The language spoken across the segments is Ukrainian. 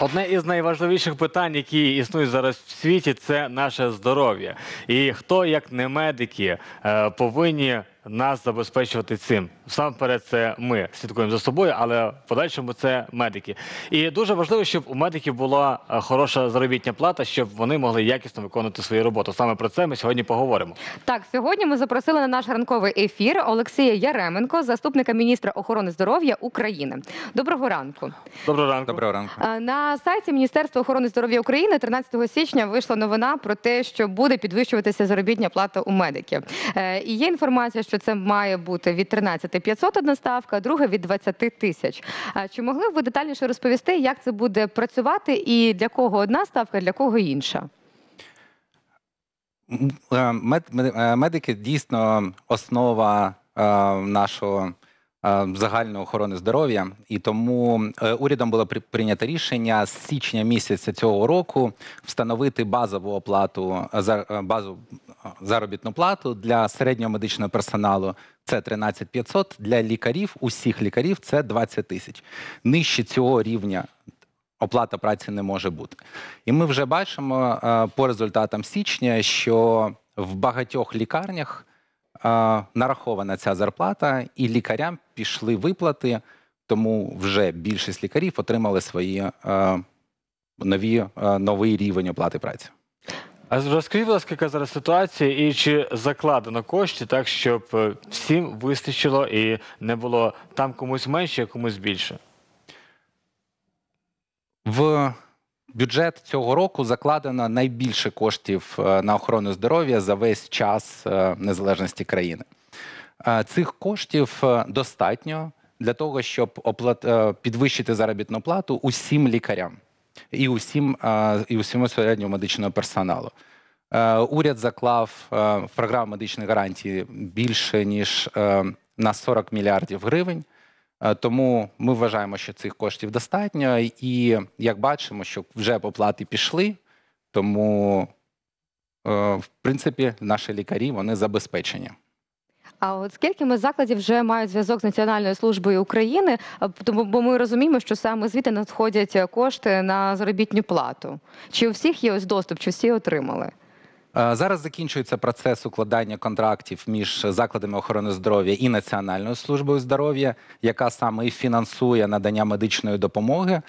Одне із найважливіших питань, які існують зараз в світі, це наше здоров'я. І хто, як не медики, е, повинні нас забезпечувати цим. Насамперед, це ми слідкуємо за собою, але в подальшому це медики. І дуже важливо, щоб у медиків була е, хороша заробітня плата, щоб вони могли якісно виконувати свою роботу. Саме про це ми сьогодні поговоримо. Так, сьогодні ми запросили на наш ранковий ефір Олексія Яременко, заступника міністра охорони здоров'я України. Доброго ранку. Доброго ранку. Доброго ранку. Е, На сайті Міністерства охорони здоров'я України 13 січня вийшла новина про те, що буде підвищуватися заробітня плата у медиків. Е, І є інформація, що це має бути від 13 500 одна ставка, а друга від 20 тисяч. Е, Чи могли б ви детальніше розповісти, як це буде працювати і для кого одна ставка, для кого інша? Е, е, Медики дійсно основа е, нашого е, загальної охорони здоров'я, і тому е, урядом було при- прийнято рішення з січня місяця цього року встановити базову оплату е, е, базу е, заробітну плату для середнього медичного персоналу. Це 13 500, для лікарів, усіх лікарів це 20 тисяч. Нижче цього рівня оплата праці не може бути. І ми вже бачимо е, по результатам січня, що в багатьох лікарнях е, нарахована ця зарплата, і лікарям пішли виплати, тому вже більшість лікарів отримали свої е, нові, е, новий рівень оплати праці. А розкажіть, будь ласка, яка зараз ситуація, і чи закладено кошти так, щоб е, всім вистачило і не було там комусь менше, а комусь більше? В бюджет цього року закладено найбільше коштів е, на охорону здоров'я за весь час е, незалежності країни. Е, Цих коштів достатньо для того, щоб оплат... підвищити заробітну плату усім лікарям і усім, і усьому середньому медичному персоналу. Уряд заклав в програму медичних гарантій більше ніж на 40 мільярдів гривень. Е, Тому ми вважаємо, що цих коштів достатньо, і як бачимо, що вже оплати пішли, тому е, в принципі наші лікарі вони забезпечені. А от скільки ми закладів вже мають зв'язок з Національною службою України? А, Тому бо ми розуміємо, що саме звідти надходять е, кошти на заробітну плату. Чи у всіх є ось доступ, чи всі отримали? Е, Зараз закінчується процес укладання контрактів між закладами охорони здоров'я і Національною службою здоров'я, яка саме і фінансує надання медичної допомоги.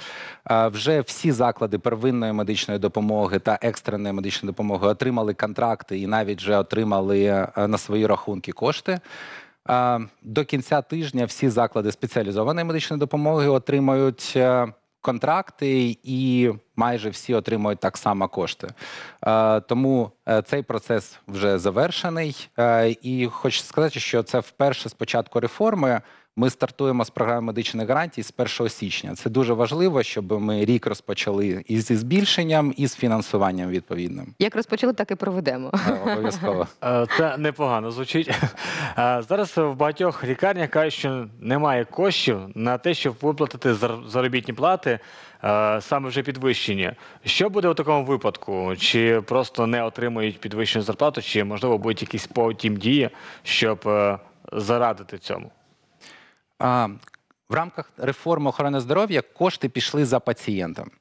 Е, Вже всі заклади первинної медичної допомоги та екстреної медичної допомоги отримали контракти і навіть вже отримали е, на свої рахунки кошти. До кінця тижня всі заклади спеціалізованої медичної допомоги отримають контракти, і майже всі отримують так само кошти. Е, Тому е, цей процес вже завершений. Е, І хочу сказати, що це вперше з початку реформи. Ми стартуємо з програми медичних гарантій з 1 січня. Це дуже важливо, щоб ми рік розпочали і зі збільшенням, і з фінансуванням відповідним. Як розпочали, так і проведемо. Е, Обов'язково. Е, Це непогано звучить. Е, Зараз в багатьох лікарнях кажуть, що немає коштів на те, щоб виплатити зар- заробітні плати, саме вже підвищені. Що буде у такому випадку? Чи просто не отримують підвищену зарплату, чи можливо будуть якісь потім дії, щоб зарадити цьому? А, в рамках реформи охорони здоров'я кошти пішли за пацієнтом.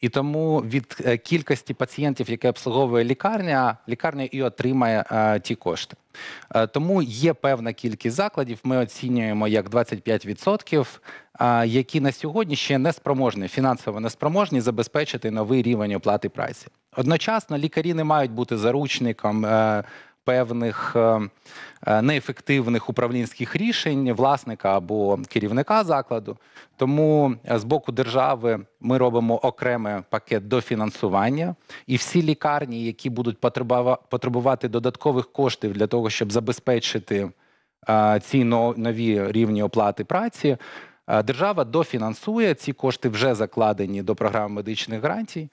І тому від е, кількості пацієнтів, які обслуговує лікарня, лікарня і отримає е, ті кошти. Е, тому є певна кількість закладів, ми оцінюємо як 25%, е, які на сьогодні ще не спроможні, фінансово не спроможні забезпечити новий рівень оплати праці. Одночасно лікарі не мають бути заручником. е, Певних е, е, неефективних управлінських рішень власника або керівника закладу. Тому е, з боку держави ми робимо окремий пакет дофінансування, і всі лікарні, які будуть потребувати додаткових коштів для того, щоб забезпечити ці но- нові рівні оплати праці. Е, Держава дофінансує ці кошти вже закладені до програми медичних гарантій.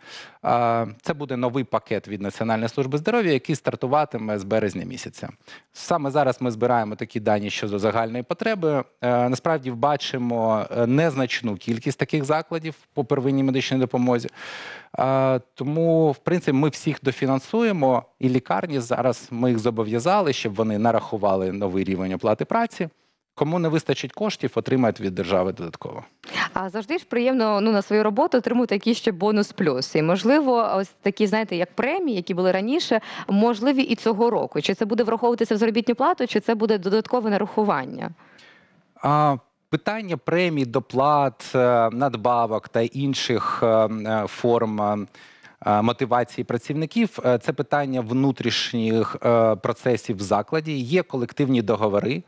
Е, Це буде новий пакет від Національної служби здоров'я, який стартуватиме з березня місяця. Саме зараз ми збираємо такі дані щодо загальної потреби. Е, Насправді бачимо незначну кількість таких закладів по первинній медичній допомозі. Тому, в принципі, ми всіх дофінансуємо, і лікарні зараз ми їх зобов'язали, щоб вони нарахували новий рівень оплати праці. Кому не вистачить коштів, отримають від держави додатково. А завжди ж приємно ну на свою роботу отримувати якийсь ще бонус плюс. І можливо, ось такі, знаєте, як премії, які були раніше, можливі і цього року. Чи це буде враховуватися в заробітну плату, чи це буде додаткове нарахування? А, питання премій, доплат, е, надбавок та інших е, е, форм мотивації працівників е, це питання внутрішніх е, процесів в закладі. Є колективні договори,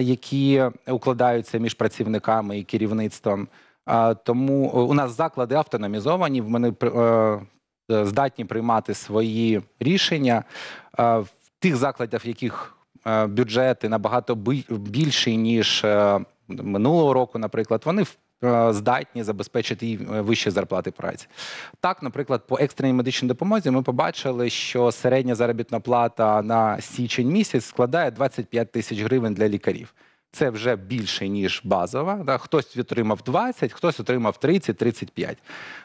які укладаються між працівниками і керівництвом. Тому е, у нас заклади автономізовані, вони е, е, здатні приймати свої рішення. В тих закладах, в яких е, бюджети набагато більші, ніж е, минулого року, наприклад, вони е, здатні забезпечити і е, вищі зарплати праці. Так, наприклад, по екстреній медичній допомозі ми побачили, що середня заробітна плата на січень місяць складає 25 тисяч гривень для лікарів. Це вже більше ніж базова. Хтось отримав 20, хтось отримав 30-35.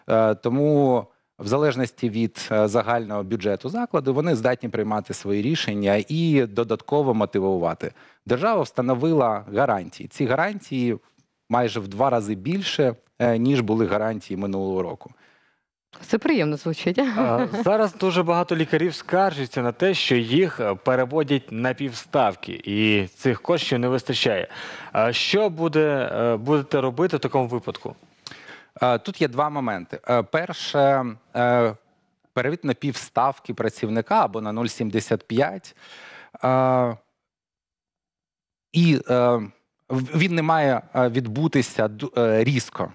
Е, тому в залежності від е, загального бюджету закладу, вони здатні приймати свої рішення і додатково мотивувати. Держава встановила гарантії. Ці гарантії майже в два рази більше, е, ніж були гарантії минулого року. Це приємно звучить. А, Зараз дуже багато лікарів скаржаться на те, що їх переводять на півставки, і цих коштів не вистачає. А Що буде, е, будете робити в такому випадку? Е, Тут є два моменти. Перше, перевід на півставки працівника або на 0,75. Е, І він не має е, відбутися е, різко.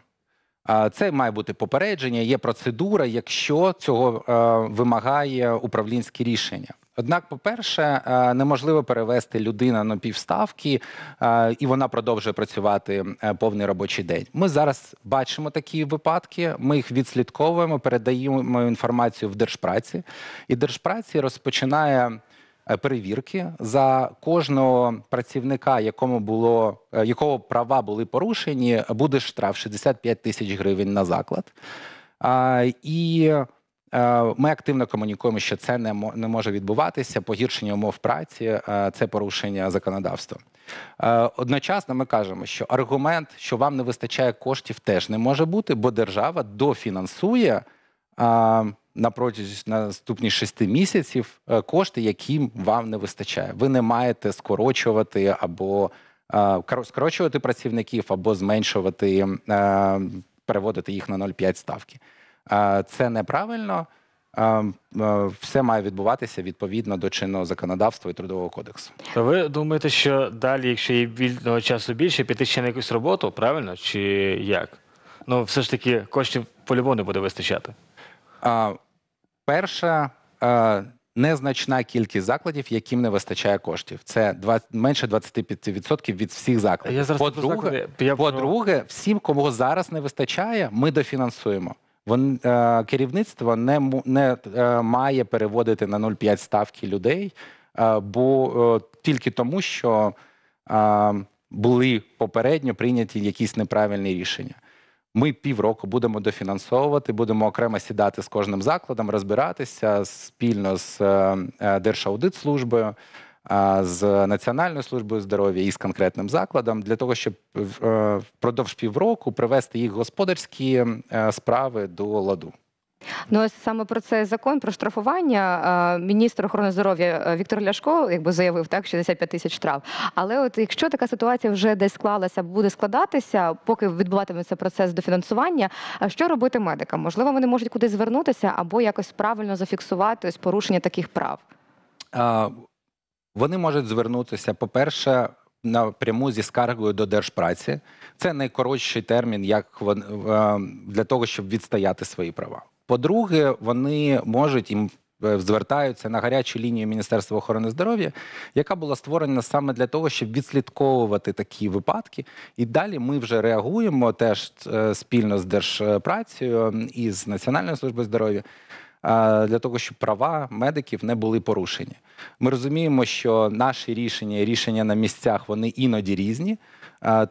Це має бути попередження, є процедура, якщо цього е, вимагає управлінське рішення. Однак, по-перше, неможливо перевести людину на півставки, і вона продовжує працювати повний робочий день. Ми зараз бачимо такі випадки. Ми їх відслідковуємо, передаємо інформацію в держпраці, і держпраці розпочинає перевірки за кожного працівника, якому було е, якого права були порушені, буде штраф 65 тисяч гривень на заклад. І е, ми активно комунікуємо, що це не мо- не може відбуватися. Погіршення умов праці е, це порушення законодавства. Е, Одночасно ми кажемо, що аргумент, що вам не вистачає коштів, теж не може бути, бо держава дофінансує на протязі наступних шести місяців е, кошти, яким вам не вистачає. Ви не маєте скорочувати або е, скорочувати працівників, або зменшувати, е, переводити їх на 0,5 ставки. Це неправильно. Все має відбуватися відповідно до чинного законодавства і трудового кодексу. То ви думаєте, що далі, якщо є вільного часу більше, піти ще на якусь роботу, правильно? Чи як? Ну, все ж таки, коштів по-любому не буде вистачати. А, Перша е, незначна кількість закладів, яким не вистачає коштів. Це 20, менше 25% від всіх закладів. Я зараз По-друге, я по-друге, всім, кому зараз не вистачає, ми дофінансуємо. Вон, е, керівництво не, не е, має переводити на 0,5 ставки людей, е, бо е, тільки тому, що е, були попередньо прийняті якісь неправильні рішення. Ми півроку будемо дофінансовувати, будемо окремо сідати з кожним закладом, розбиратися спільно з е, е, Держаудитслужбою, е, з Національною службою здоров'я і з конкретним закладом для того, щоб впродовж півроку привести їх господарські справи до ладу. Ну ось саме про цей закон про штрафування міністр охорони здоров'я е, Віктор Ляшко якби заявив так 65 тисяч штраф. Але от якщо така ситуація вже десь склалася, буде складатися, поки відбуватиметься процес дофінансування, що робити медикам? Можливо, вони можуть кудись звернутися або якось правильно зафіксувати ось порушення таких прав. Е, Вони можуть звернутися, по-перше, напряму зі скаргою до держпраці. Це найкоротший термін, як е, для того, щоб відстояти свої права. По-друге, вони можуть їм е, звертаються на гарячу лінію Міністерства охорони здоров'я, яка була створена саме для того, щоб відслідковувати такі випадки. І далі ми вже реагуємо теж е, спільно з держпрацею і з Національною службою здоров'я. е, Для того щоб права медиків не були порушені, ми розуміємо, що наші рішення і рішення на місцях вони іноді різні,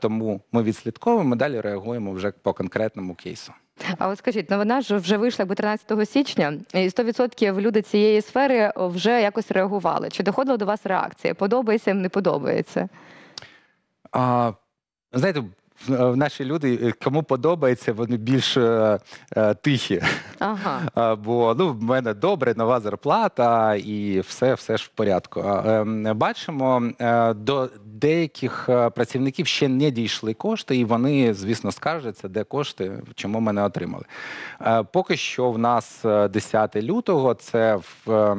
тому ми відслідковуємо далі реагуємо вже по конкретному кейсу. А от скажіть, вона ж вже вийшла якби 13 січня, і 100% люди цієї сфери вже якось реагували. Чи доходила до вас реакція? Подобається їм, не подобається? А, знаєте, наші люди, е, кому подобається, вони більш е, е, тихі. Ага. Бо ну, в мене добре, нова зарплата і все, все ж в порядку. Ем, Бачимо, е, до деяких е, працівників ще не дійшли кошти, і вони, звісно, скаржаться, де кошти, чому ми не отримали. Е, Поки що в нас е, 10 лютого, це в.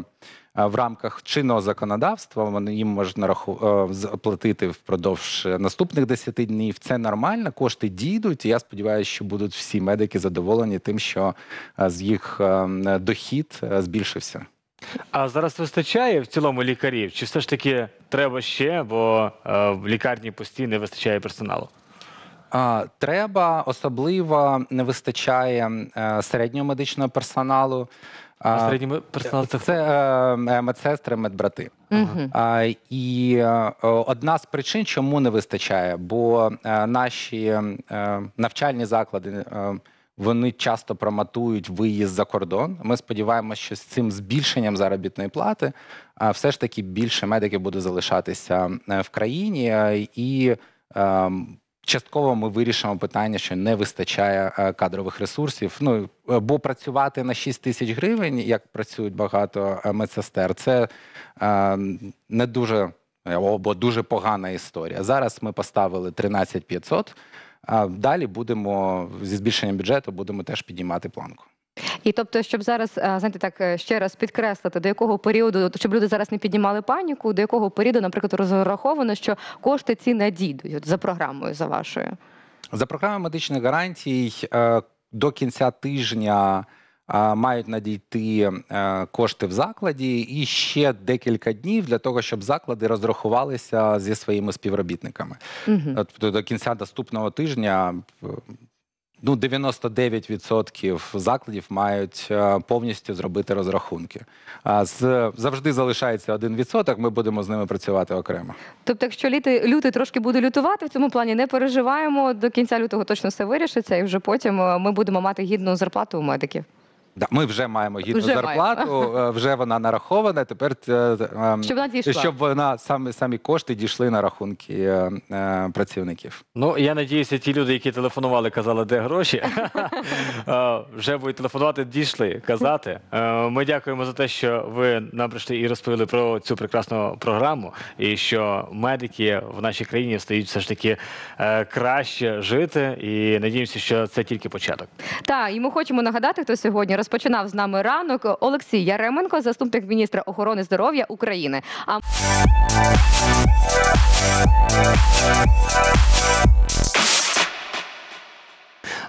Е, в рамках чинного законодавства вони їм можуть нараху... е, заплатити впродовж наступних 10 днів. Це нормально, кошти дійдуть. І я сподіваюся, що будуть всі медики задоволені тим, що е, з їх е, дохід е, збільшився. А зараз вистачає в цілому лікарів? Чи все ж таки треба ще, бо е, в лікарні постійно не вистачає персоналу? Треба особливо не вистачає е, середнього медичного персоналу. А середньому персоналу це це е, медсестри, медбрати. А, І е, одна з причин, чому не вистачає, бо е, наші е, навчальні заклади. е, Вони часто проматують виїзд за кордон. Ми сподіваємося, що з цим збільшенням заробітної плати а, все ж таки більше медиків буде залишатися в країні, і е, частково ми вирішимо питання, що не вистачає е, кадрових ресурсів. Ну е, бо працювати на 6 тисяч гривень, як працюють багато е, медсестер, це не дуже або дуже погана історія. Зараз ми поставили 13 500, а далі будемо зі збільшенням бюджету будемо теж піднімати планку. І тобто, щоб зараз е, знаєте, так е, ще раз підкреслити, до якого періоду, щоб люди зараз не піднімали паніку, до якого періоду, наприклад, розраховано, що кошти ці надійдуть за програмою, за вашою. За програмою медичних гарантій е, до кінця тижня мають надійти кошти в закладі і ще декілька днів для того, щоб заклади розрахувалися зі своїми співробітниками. Угу. Тобто до кінця наступного тижня ну, 99% закладів мають е, повністю зробити розрахунки. А з завжди залишається 1%, Ми будемо з ними працювати окремо. Тобто, якщо літи, лютий трошки буде лютувати, в цьому плані не переживаємо. До кінця лютого точно все вирішиться, і вже потім е, ми будемо мати гідну зарплату у медиків. Да, ми вже маємо гідну Вже зарплату, е, вже вона нарахована. Тепер е, е, Щоб вона дійшла. щоб вона самі самі кошти дійшли на рахунки е, е, працівників. Ну, я надіюся, ті люди, які телефонували, казали, де гроші, е, вже будуть телефонувати, дійшли казати. Е, Ми дякуємо за те, що ви нам прийшли і розповіли про цю прекрасну програму, і що медики в нашій країні стають все ж таки е, краще жити. І надіємося, що це тільки початок. Так, і ми хочемо нагадати, хто сьогодні розпочинав з нами ранок. Олексій Яременко, заступник міністра охорони здоров'я України. А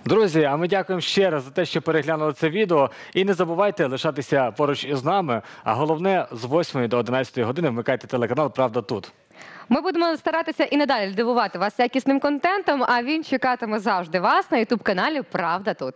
Друзі, а ми дякуємо ще раз за те, що переглянули це відео. І не забувайте лишатися поруч із нами. А головне, з 8 до 11 години вмикайте телеканал Правда тут. ми будемо старатися і надалі дивувати вас якісним контентом. А він чекатиме завжди вас на ютуб каналі Правда тут.